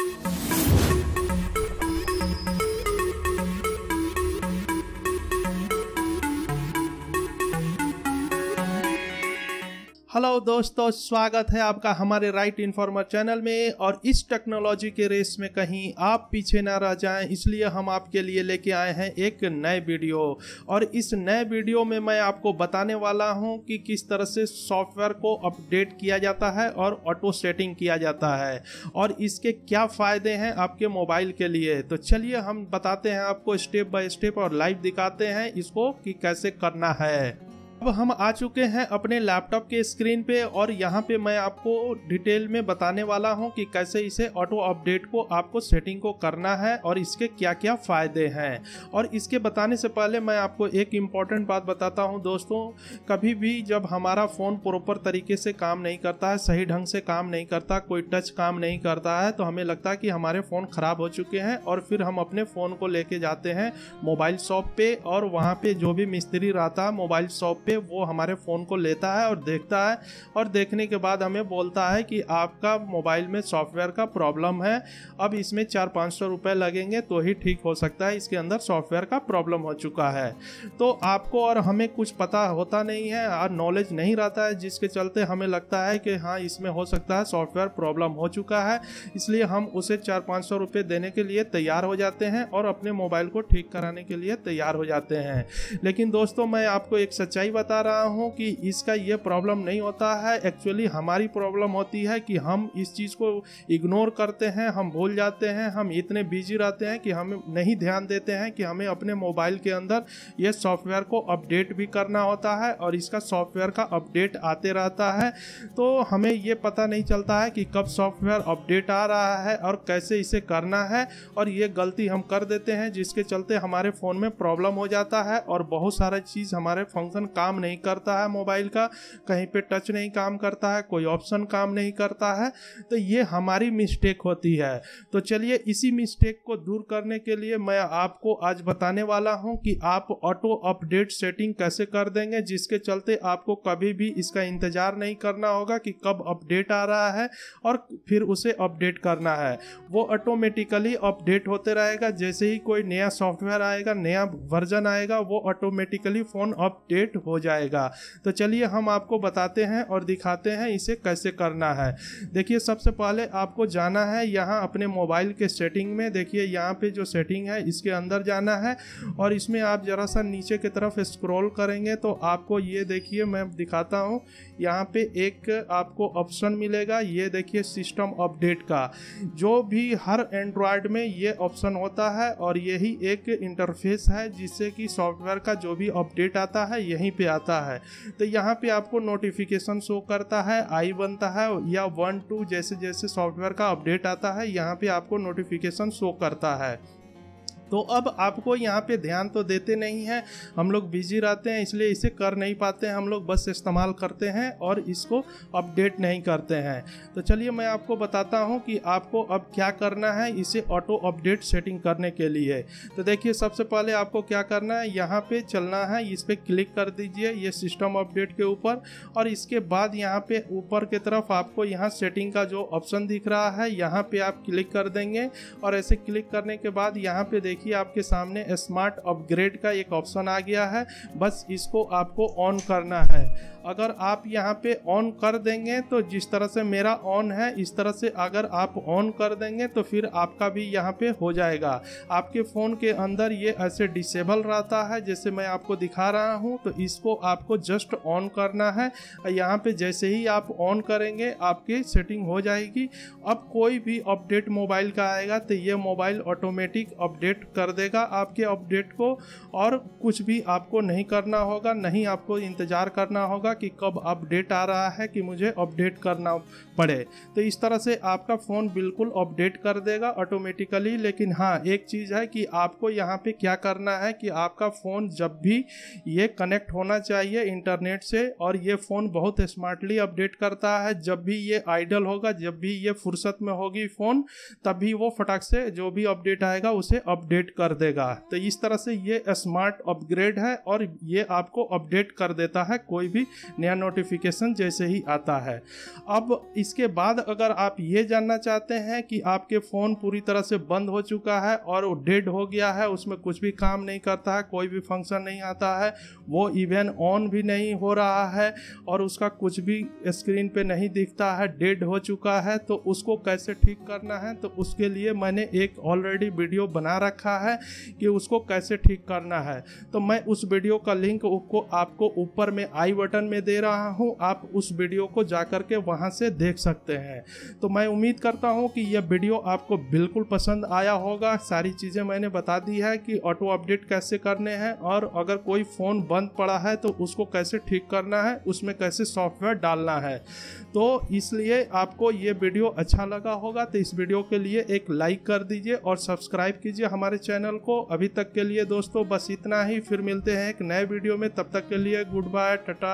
Thank you. Hello दोस्तों, स्वागत है आपका हमारे राइट इन्फॉर्मर चैनल में और इस टेक्नोलॉजी के रेस में कहीं आप पीछे ना रह जाएँ, इसलिए हम आपके लिए लेके आए हैं एक नए वीडियो और इस नए वीडियो में मैं आपको बताने वाला हूँ कि किस तरह से सॉफ्टवेयर को अपडेट किया जाता है और ऑटो सेटिंग किया जाता है। और इसके क्या फ़ायदे हैं आपके मोबाइल के लिए? तो चलिए हम बताते हैं आपको स्टेप बाय स्टेप और लाइव दिखाते हैं इसको कि कैसे करना है। अब हम आ चुके हैं अपने लैपटॉप के स्क्रीन पे और यहाँ पे मैं आपको डिटेल में बताने वाला हूँ कि कैसे इसे ऑटो अपडेट को आपको सेटिंग को करना है और इसके क्या क्या फ़ायदे हैं। और इसके बताने से पहले मैं आपको एक इंपॉर्टेंट बात बताता हूँ दोस्तों, कभी भी जब हमारा फ़ोन प्रॉपर तरीके से काम नहीं करता है, सही ढंग से काम नहीं करता, कोई टच काम नहीं करता है तो हमें लगता है कि हमारे फ़ोन ख़राब हो चुके हैं और फिर हम अपने फ़ोन को लेके जाते हैं मोबाइल शॉप पे और वहाँ पे जो भी मिस्त्री रहता है मोबाइल शॉप वो हमारे फ़ोन को लेता है और देखता है और देखने के बाद हमें बोलता है कि आपका मोबाइल में सॉफ्टवेयर का प्रॉब्लम है, अब इसमें चार पाँच सौ रुपये लगेंगे तो ही ठीक हो सकता है, इसके अंदर सॉफ्टवेयर का प्रॉब्लम हो चुका है। तो आपको और हमें कुछ पता होता नहीं है और नॉलेज नहीं रहता है, जिसके चलते हमें लगता है कि हाँ इसमें हो सकता है सॉफ्टवेयर प्रॉब्लम हो चुका है, इसलिए हम उसे चार पाँच सौ रुपये देने के लिए तैयार हो जाते हैं और अपने मोबाइल को ठीक कराने के लिए तैयार हो जाते हैं। लेकिन दोस्तों, मैं आपको एक सच्चाई बता रहा हूँ कि इसका ये प्रॉब्लम नहीं होता है। एक्चुअली हमारी प्रॉब्लम होती है कि हम इस चीज़ को इग्नोर करते हैं, हम भूल जाते हैं, हम इतने बिज़ी रहते हैं कि हम नहीं ध्यान देते हैं कि हमें अपने मोबाइल के अंदर ये सॉफ्टवेयर को अपडेट भी करना होता है और इसका सॉफ्टवेयर का अपडेट आते रहता है। तो हमें ये पता नहीं चलता है कि कब सॉफ्टवेयर अपडेट आ रहा है और कैसे इसे करना है और ये गलती हम कर देते हैं, जिसके चलते हमारे फ़ोन में प्रॉब्लम हो जाता है और बहुत सारा चीज़ हमारे फ़ंक्शन काम नहीं करता है मोबाइल का, कहीं पे टच नहीं काम करता है, कोई ऑप्शन काम नहीं करता है तो ये हमारी मिस्टेक होती है। तो चलिए इसी मिस्टेक को दूर करने के लिए मैं आपको आज बताने वाला हूँ कि आप ऑटो अपडेट सेटिंग कैसे कर देंगे, जिसके चलते आपको कभी भी इसका इंतज़ार नहीं करना होगा कि कब अपडेट आ रहा है और फिर उसे अपडेट करना है। वो ऑटोमेटिकली अपडेट होते रहेगा, जैसे ही कोई नया सॉफ्टवेयर आएगा, नया वर्जन आएगा, वो ऑटोमेटिकली फ़ोन अपडेट हो जाएगा। तो चलिए हम आपको बताते हैं और दिखाते हैं इसे कैसे करना है। देखिए, सबसे पहले आपको जाना है यहाँ अपने मोबाइल के सेटिंग में। देखिए, यहाँ पे जो सेटिंग है, इसके अंदर जाना है और इसमें आप ज़रा सा नीचे की तरफ़ स्क्रॉल करेंगे तो आपको ये देखिए, मैं दिखाता हूँ। यहाँ पे एक आपको ऑप्शन मिलेगा, ये देखिए सिस्टम अपडेट का। जो भी हर एंड्रॉयड में ये ऑप्शन होता है और यही एक इंटरफेस है जिससे कि सॉफ्टवेयर का जो भी अपडेट आता है, यहीं पे आता है। तो यहाँ पे आपको नोटिफिकेशन शो करता है आई बनता है या वन टू जैसे जैसे सॉफ्टवेयर का अपडेट आता है, यहाँ पे आपको नोटिफिकेशन शो करता है। तो अब आपको यहाँ पे ध्यान तो देते नहीं हैं। हम लोग बिज़ी रहते हैं, इसलिए इसे कर नहीं पाते हैं। हम लोग बस इस्तेमाल करते हैं और इसको अपडेट नहीं करते हैं। तो चलिए मैं आपको बताता हूँ कि आपको अब क्या करना है इसे ऑटो अपडेट सेटिंग करने के लिए। तो देखिए, सबसे पहले आपको क्या करना है, यहाँ पे चलना है, इस पर क्लिक कर दीजिए, ये सिस्टम अपडेट के ऊपर। और इसके बाद यहाँ पे ऊपर की तरफ़ आपको यहाँ सेटिंग का जो ऑप्शन दिख रहा है, यहाँ पे आप क्लिक कर देंगे। और ऐसे क्लिक करने के बाद यहाँ पे देखिए देखिए आपके सामने स्मार्ट अपग्रेड का एक ऑप्शन आ गया है। बस इसको आपको ऑन करना है। अगर आप यहाँ पे ऑन कर देंगे तो जिस तरह से मेरा ऑन है, इस तरह से अगर आप ऑन कर देंगे तो फिर आपका भी यहाँ पे हो जाएगा। आपके फ़ोन के अंदर ये ऐसे डिसेबल रहता है, जैसे मैं आपको दिखा रहा हूँ तो इसको आपको जस्ट ऑन करना है। यहाँ पे जैसे ही आप ऑन करेंगे, आपकी सेटिंग हो जाएगी। अब कोई भी अपडेट मोबाइल का आएगा तो ये मोबाइल ऑटोमेटिक अपडेट कर देगा आपके अपडेट को और कुछ भी आपको नहीं करना होगा, नहीं आपको इंतज़ार करना होगा कि कब अपडेट आ रहा है कि मुझे अपडेट करना पड़े। तो इस तरह से आपका फ़ोन बिल्कुल अपडेट कर देगा ऑटोमेटिकली लेकिन हाँ एक चीज़ है कि आपको यहाँ पे क्या करना है कि आपका फ़ोन जब भी ये कनेक्ट होना चाहिए इंटरनेट से और ये फ़ोन बहुत स्मार्टली अपडेट करता है, जब भी ये आइडल होगा, जब भी ये फुर्सत में होगी फ़ोन, तभी वो फटाक से जो भी अपडेट आएगा उसे अपडेट अपडेट कर देगा। तो इस तरह से ये स्मार्ट अपग्रेड है और ये आपको अपडेट कर देता है, कोई भी नया नोटिफिकेशन जैसे ही आता है। अब इसके बाद अगर आप ये जानना चाहते हैं कि आपके फ़ोन पूरी तरह से बंद हो चुका है और वो डेड हो गया है, उसमें कुछ भी काम नहीं करता है, कोई भी फ़ंक्शन नहीं आता है, वो इवन ऑन भी नहीं हो रहा है और उसका कुछ भी स्क्रीन पे नहीं दिखता है डेड हो चुका है तो उसको कैसे ठीक करना है? तो उसके लिए मैंने एक ऑलरेडी वीडियो बना रखा है कि उसको कैसे ठीक करना है। तो मैं उस वीडियो का लिंक को आपको ऊपर में आई बटन में दे रहा हूँ। आप उस वीडियो को जा के वहाँ से देख सकते हैं। तो मैं उम्मीद करता हूँ कि यह वीडियो आपको बिल्कुल पसंद आया होगा। सारी चीज़ें मैंने बता दी है कि ऑटो अपडेट कैसे करने हैं और अगर कोई फ़ोन बंद पड़ा है तो उसको कैसे ठीक करना है, उसमें कैसे सॉफ्टवेयर डालना है। तो इसलिए आपको ये वीडियो अच्छा लगा होगा तो इस वीडियो के लिए एक लाइक कर दीजिए और सब्सक्राइब कीजिए हमारे चैनल को। अभी तक के लिए दोस्तों बस इतना ही। फिर मिलते हैं एक नए वीडियो में। तब तक के लिए गुड बाय, टाटा।